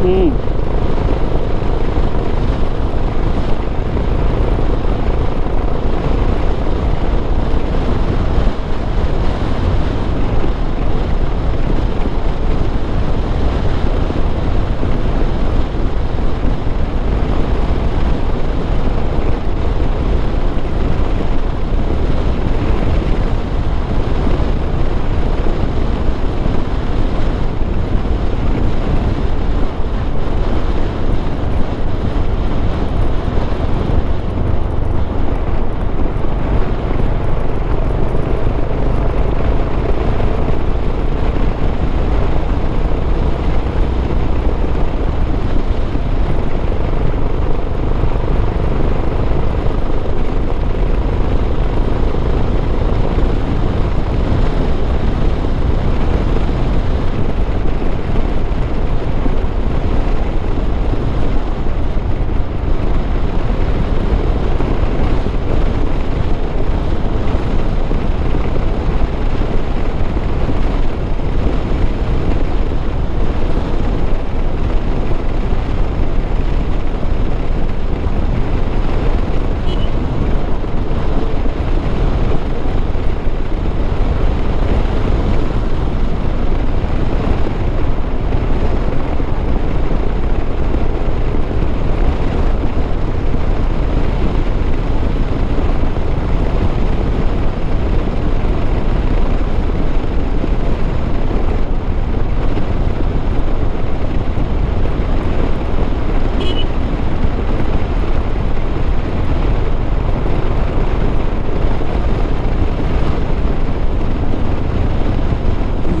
Mm.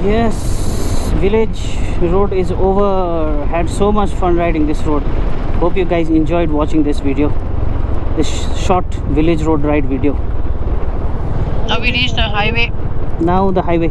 Yes, village road is over. Had so much fun riding this road. Hope you guys enjoyed watching this video. This short village road ride video. Now we reached the highway. Now the highway.